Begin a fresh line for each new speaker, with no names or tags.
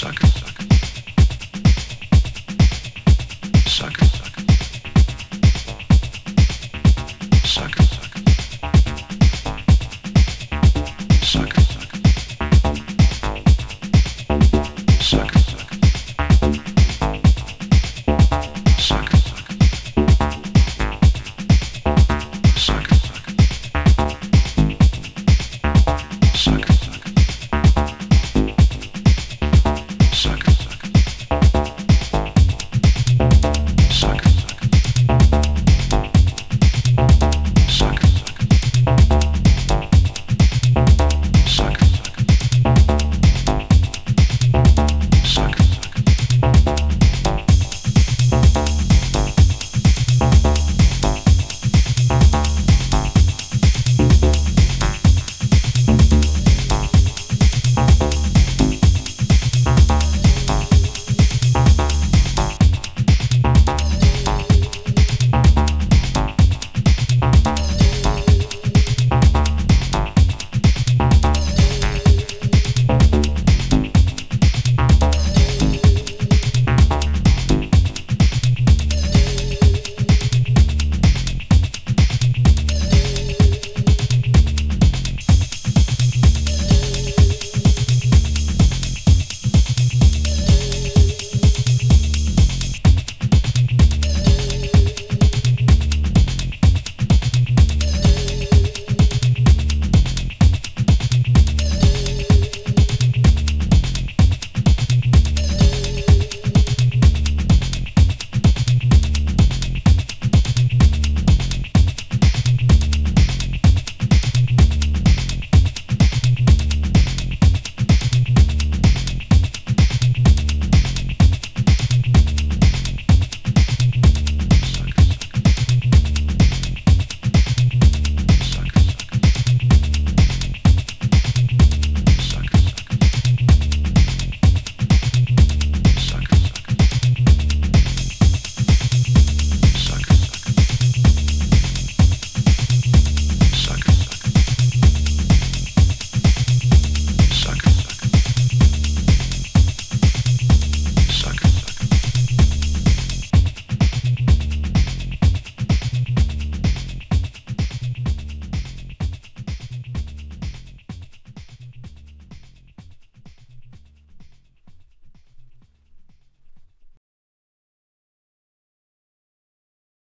sucks.